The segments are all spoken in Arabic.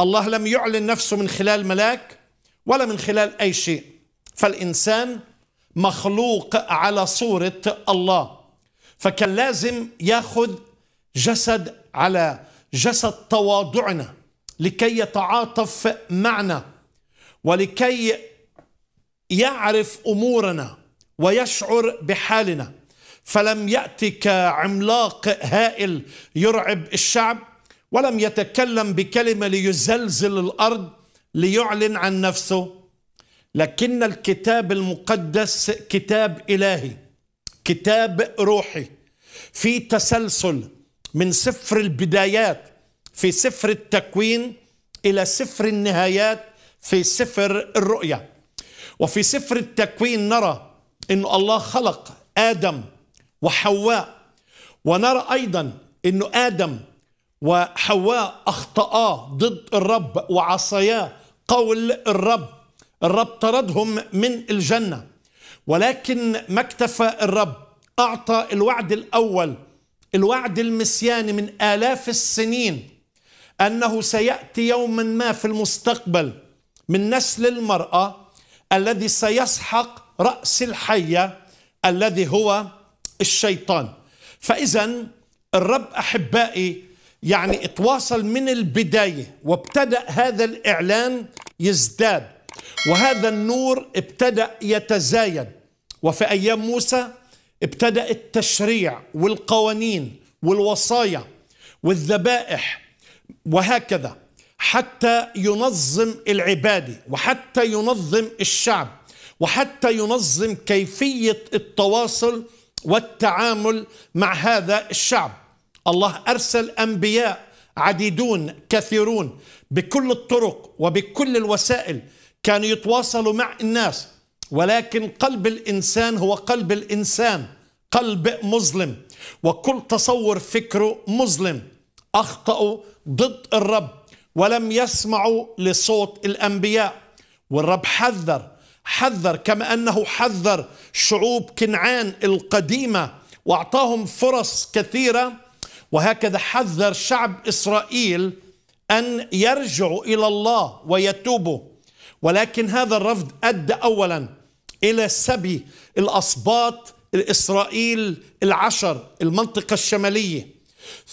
الله لم يعلن نفسه من خلال ملاك ولا من خلال أي شيء. فالإنسان مخلوق على صورة الله فكان لازم ياخذ جسد على جسد تواضعنا لكي يتعاطف معنا ولكي يعرف أمورنا ويشعر بحالنا. فلم ياتي كعملاق هائل يرعب الشعب ولم يتكلم بكلمة ليزلزل الأرض ليعلن عن نفسه. لكن الكتاب المقدس كتاب إلهي كتاب روحي في تسلسل من سفر البدايات في سفر التكوين إلى سفر النهايات في سفر الرؤيا. وفي سفر التكوين نرى إن الله خلق آدم وحواء ونرى أيضا انه آدم وحواء اخطأا ضد الرب وعصيا قول الرب. الرب طردهم من الجنة ولكن ما اكتفى الرب أعطى الوعد الأول الوعد المسياني من آلاف السنين أنه سيأتي يوما ما في المستقبل من نسل المرأة الذي سيسحق رأس الحية الذي هو الشيطان. فإذا الرب أحبائي يعني اتواصل من البداية وابتدأ هذا الإعلان يزداد وهذا النور ابتدأ يتزايد. وفي أيام موسى ابتدأ التشريع والقوانين والوصايا والذبائح وهكذا حتى ينظم العباده وحتى ينظم الشعب وحتى ينظم كيفية التواصل والتعامل مع هذا الشعب. الله أرسل أنبياء عديدون كثيرون بكل الطرق وبكل الوسائل كانوا يتواصلوا مع الناس ولكن قلب الإنسان هو قلب الإنسان قلب مظلم وكل تصور فكره مظلم أخطأوا ضد الرب ولم يسمعوا لصوت الأنبياء والرب حذر حذر كما أنه حذر شعوب كنعان القديمة وأعطاهم فرص كثيرة وهكذا حذر شعب إسرائيل أن يرجعوا إلى الله ويتوبوا. ولكن هذا الرفض أدى اولا إلى سبي الاسباط الإسرائيل العشر المنطقة الشمالية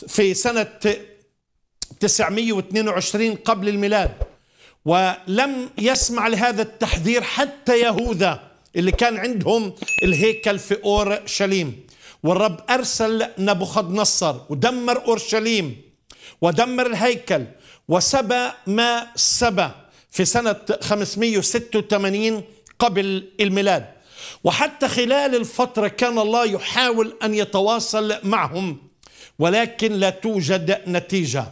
في سنة 922 قبل الميلاد. ولم يسمع لهذا التحذير حتى يهوذا اللي كان عندهم الهيكل في أورشليم. والرب أرسل نبوخذ نصر ودمر أورشليم ودمر الهيكل وسبى ما سبى في سنة 586 قبل الميلاد. وحتى خلال الفترة كان الله يحاول أن يتواصل معهم ولكن لا توجد نتيجة.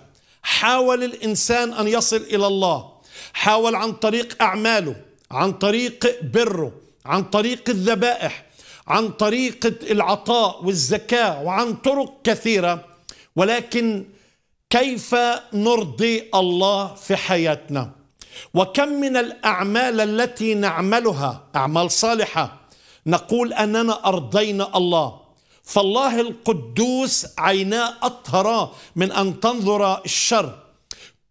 حاول الإنسان أن يصل إلى الله حاول عن طريق أعماله عن طريق بره عن طريق الذبائح عن طريق العطاء والزكاة وعن طرق كثيرة ولكن كيف نرضي الله في حياتنا؟ وكم من الأعمال التي نعملها أعمال صالحة نقول أننا أرضينا الله. فالله القدوس عيناه أطهرا من أن تنظر الشر.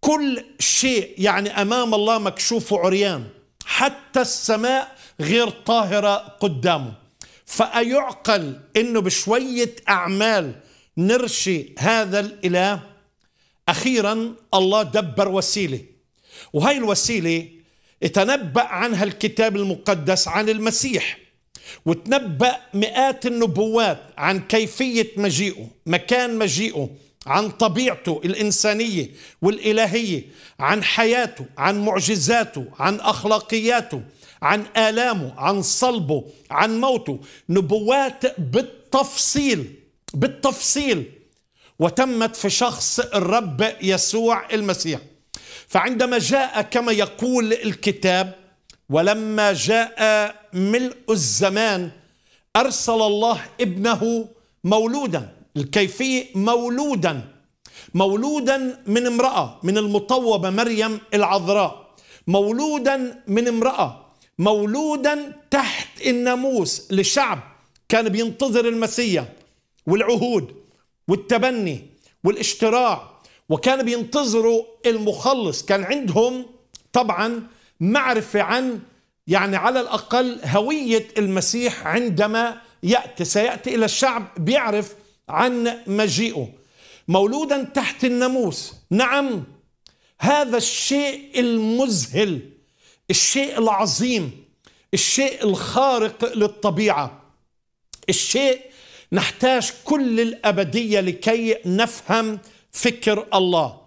كل شيء يعني أمام الله مكشوف عريان حتى السماء غير طاهرة قدامه. فأيعقل إنه بشوية أعمال نرشي هذا الإله. أخيرا الله دبر وسيلة وهي الوسيلة يتنبأ عنها الكتاب المقدس عن المسيح وتنبأ مئات النبوات عن كيفية مجيئه مكان مجيئه. عن طبيعته الإنسانية والإلهية عن حياته عن معجزاته عن أخلاقياته عن آلامه عن صلبه عن موته. نبوات بالتفصيل بالتفصيل. وتمت في شخص الرب يسوع المسيح. فعندما جاء كما يقول الكتاب ولما جاء ملء الزمان أرسل الله ابنه مولودا. الكيفية مولودا مولودا من امرأة من المطوبة مريم العذراء. مولودا من امرأة مولودا تحت الناموس لشعب كان بينتظر المسيح والعهود والتبني والاشتراع وكان بينتظروا المخلص. كان عندهم طبعا معرفة عن يعني على الأقل هوية المسيح عندما يأتي. سيأتي إلى الشعب بيعرف عن مجيئه. مولودا تحت الناموس. نعم هذا الشيء المذهل الشيء العظيم الشيء الخارق للطبيعة. الشيء نحتاج كل الأبدية لكي نفهم فكر الله.